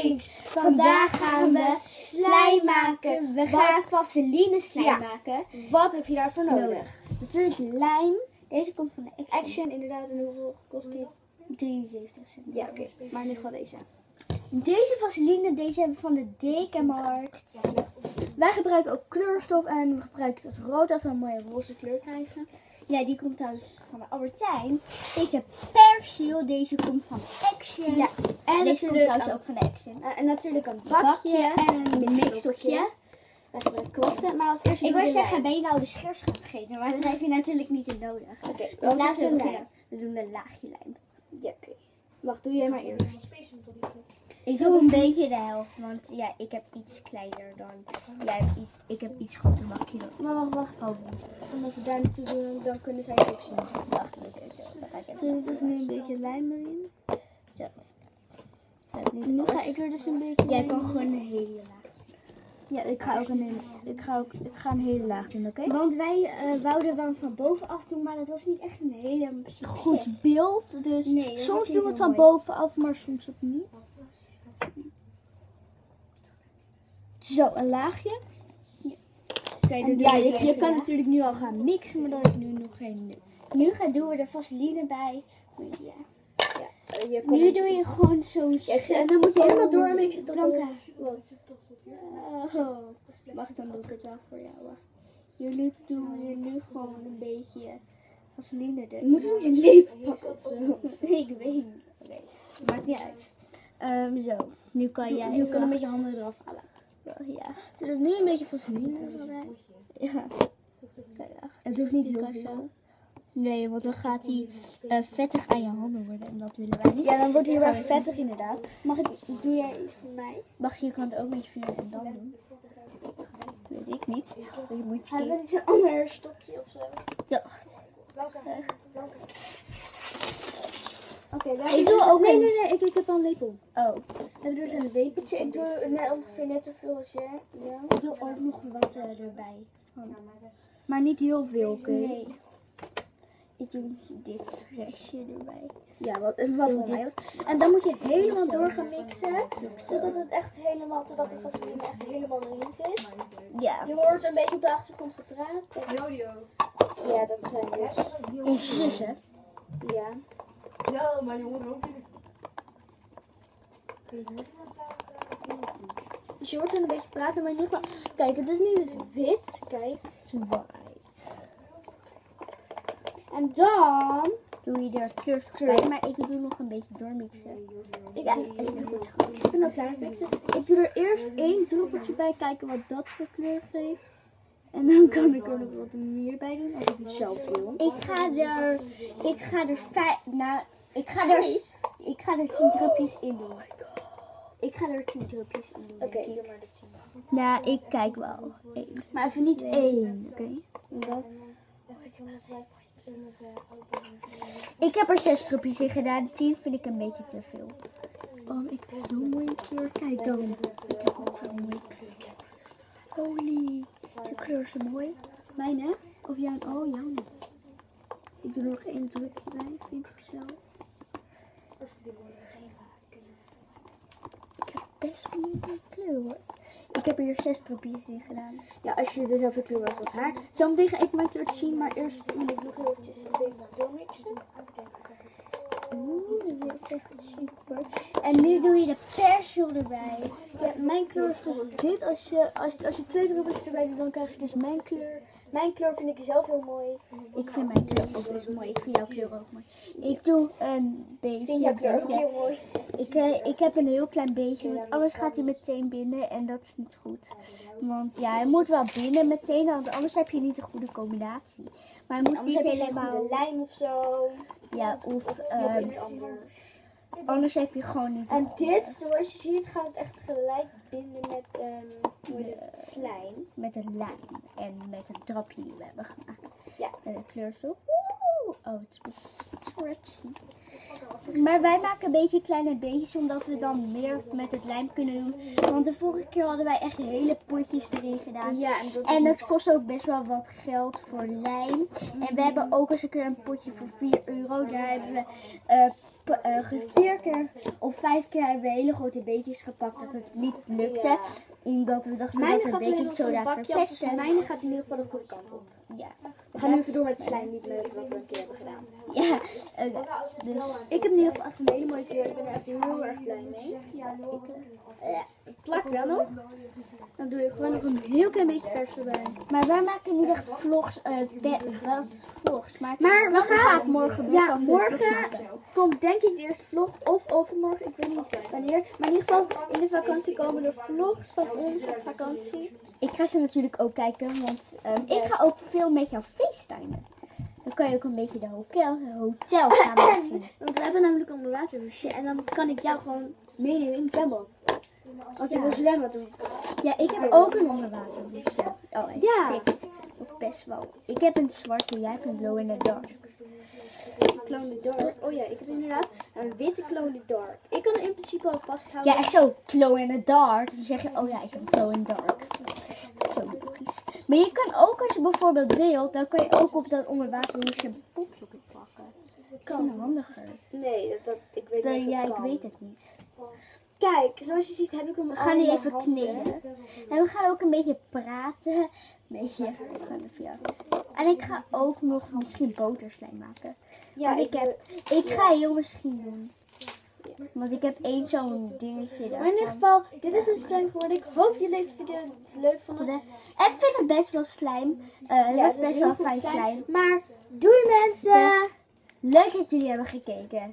Kids! Vandaag gaan we slijm maken. We gaan vaseline slijm Ja. maken. Wat heb je daarvoor nodig? Nodig. Natuurlijk lijm, Deze komt van de Action. action inderdaad. En hoeveel kost die? 73 cent. Ja, oké. Maar nu gewoon deze. Deze vaseline, deze hebben we van de Dekamarkt. Wij gebruiken ook kleurstof en we gebruiken het als rood als we een mooie roze kleur krijgen. Ja, die komt trouwens van de Albertijn. Deze persil, deze komt van Action. Ja, en deze komt trouwens ook van Action. eh, en natuurlijk een bakje, Bakje en een mixstokje. kwasten, maar als eerste Ik wil zeggen, ben je nou de scheerschap vergeten? Maar dat heb je natuurlijk niet in nodig. Oké, Dus laten we beginnen. We doen een laagje lijm. Ja, oké. Wacht, doe jij maar eerst. Ik doe een is- beetje de helft, want ja, ik heb iets kleiner dan. Jij hebt iets, ik heb iets groter bakje dan. Maar wacht, wacht. En als we daar naartoe doen, dan kunnen zij het ook zien. Wacht. Dan even. Er dus nu een beetje lijm erin? Zo. Nu ga ik er dus een beetje Jij kan gewoon een hele laag. Ja, ik ga ook een hele, ik ga ook, ik ga een hele laag doen, oké? Want wij eh, wouden wel van bovenaf doen, maar dat was niet echt een hele succes. Goed beeld, dus Nee, soms doen we het van bovenaf, maar soms ook niet. Zo, een laagje. Ja, je, je kan na- natuurlijk nu al gaan mixen, maar dat heeft nu nog geen nut. Nu gaan doen we er vaseline bij. Ja. Ja, je Nu doe je gewoon zo. En dan moet je helemaal doormixen tot het- Wat? Oh, wacht, dan doe ik het wel voor jou. Jullie doen je nu gewoon een beetje vaseline erin. Moeten we een lepel pakken of zo? ik weet niet. Oké, maakt niet uit. Ehm, zo, nu kan jij. Je kan een beetje handen eraf halen. Ja. Zit er nu een beetje vaseline bij? ja. Het hoeft niet heel je veel. Nee, want dan gaat hij eh, vettig aan je handen worden en dat willen wij niet. Ja, dan wordt hij heel erg vettig inderdaad. Mag ik, doe jij iets voor mij? Wacht, je kan het ook met je vingers en dan doen. Weet ik niet. Je moet Hebben we een ander stokje of zo? Ja. Oké, daar Ik doe dus- ook Nee, nee, nee, ik, ik heb al een lepel. Oh, We hebben dus een lepeltje. Ik doe net ongeveer net zoveel als jij. Ja. ik doe ook nog wat eh, erbij. Maar niet heel veel, oké? Nee. Ik doe dit restje erbij. Ja, wat, wat mij was. En dan moet je helemaal door gaan mixen. Totdat het echt helemaal, totdat de vaseline echt helemaal erin zit. Ja. Je hoort een beetje op de achtergrond gepraat. Is- Ja, dat zijn dus. Onze zussen. Ja. Ja, maar je hoort ook niet. Dus je hoort dan een beetje praten, maar in ieder geval. Kijk, het is nu dus wit. Kijk, het is white. En dan. Doe je er kleurstof bij, maar ik doe nog een beetje doormixen. Ik, Ja, is nu goed. ik ben al klaar met mixen. Ik doe er eerst één druppeltje bij, kijken wat dat voor kleur geeft. En dan kan ik er nog wat meer bij doen als ik het zelf wil. Ik ga er, ik ga er vijf, nou, ik ga er, ik ga er tien drupjes in doen. Ik ga er tien drupjes in doen. Oké, doe maar de tien. Nou, ik kijk wel. Eén. Maar even niet één, oké? Ik heb er zes drupjes in gedaan. Tien vind ik een beetje te veel. Oh, ik heb zo'n mooie kleur. Kijk dan. Ik heb ook zo'n mooie kleur. Holy. De kleur is zo mooi. Mijn hè? Of jouw? Oh, jouw niet. Ik doe er nog één drupje bij, vind ik zelf. Best mooie kleur hoor. Ik heb er hier zes drupjes in gedaan. Ja, als je dezelfde kleur was als haar. Zometeen ga ik mijn kleur te zien, maar eerst moet ik nog eventjes een beetje doormixen. Oeh, dat is echt super. En nu doe je de persil erbij. Ja, mijn kleur is dus dit. Als je, als, als je twee druppeltjes erbij doet, dan krijg je dus mijn kleur. Mijn kleur vind ik zelf heel mooi. Ik vind mijn kleur ook best mooi. Ik vind jouw kleur ook mooi. Ik doe een beetje. Ik vind jouw kleur ook heel mooi. Ik, eh, ik heb een heel klein beetje, want anders gaat hij meteen binnen en dat is niet goed. Want ja, hij moet wel binnen meteen, want anders heb je niet de goede combinatie. Maar hij moet Anders niet heb je geen helemaal. goede of zo. Ja, of Of ehm, iets anders. anders heb je gewoon niet. de En goede- dit, zoals je ziet, gaat het echt gelijk binden met ehm hoe heet het, slijm. Met een lijn en met een drapje die we hebben gemaakt. En de kleur zo. Oeh, Oh, het is best stretchy. Maar wij maken een beetje kleine beetjes, omdat we dan meer met het lijm kunnen doen. Want de vorige keer hadden wij echt hele potjes erin gedaan. Ja, en dat En kost ook best wel wat geld voor lijm. En we hebben ook eens een keer een potje voor 4 euro. Daar hebben we ge- vier keer of vijf keer hebben we hele grote beetjes gepakt dat het niet lukte. Omdat we dachten dat gaat het baking soda verpesten. mijne gaat in ieder geval de goede kant op. Ja. We gaan nu even door met het slijm, niet met wat we een keer hebben gedaan. Ja, dus Ik heb in ieder geval echt een hele mooie kleur. Ik ben er echt heel erg blij mee. Ja, ik, het plakt wel nog. Dan doe ik gewoon nog een heel klein beetje pers erbij. Maar wij maken niet echt vlogs, be- wel vlogs. Maar, Maar we gaan- morgen best Ja, morgen komt denk ik de eerste vlog. Of overmorgen, ik weet niet wanneer. Maar in ieder geval, in de vakantie komen er vlogs van ons op vakantie. Ik ga ze natuurlijk ook kijken, want ehm, ik ga ook veel met jou facetimen. Dan kan je ook een beetje de hotel, hotel gaan laten zien. Want we hebben namelijk een. En dan kan ik jou gewoon meenemen in het zwembad. Als ik wil zwemmen doen. Ja, ik heb ook een onderwaterhoesje. Oh, hij Ja. stikt nog best wel. Ik heb een zwarte, jij hebt een glow in the dark. Clone the Dark. Oh ja, ik heb inderdaad een witte Clone the Dark. Ik kan hem in principe al vasthouden. Ja, echt zo glow in the dark. Dan zeg je, oh ja, ik heb een glow in the dark. Dat is zo logisch. Maar je kan ook, als je bijvoorbeeld wilt, dan kan je ook op dat onderwaterhoesje. Dat is gewoon handiger. Nee, dat, dat, ik weet niet of ja, het ik kan. weet het niet. Kijk, zoals je ziet heb ik hem We gaan nu even handen. kneden. En we gaan ook een beetje praten. Een beetje. En ik ga ook nog misschien boterslijm maken. Ja, Want ik heb, ik ga heel misschien doen. Want ik heb één zo'n dingetje daar. Maar in ieder geval, dit is een stem geworden. Ik hoop je deze video leuk vonden. En ik vind het best wel slijm. Eh het Ja, was het is best wel fijn slijm. Maar doei mensen! Leuk dat jullie hebben gekeken.